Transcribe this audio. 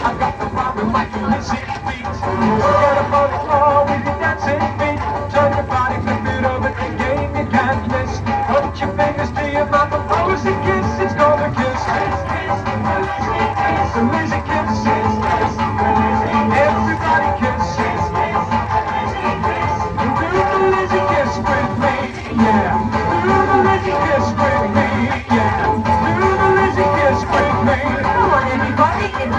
I've got the problem like a missing On,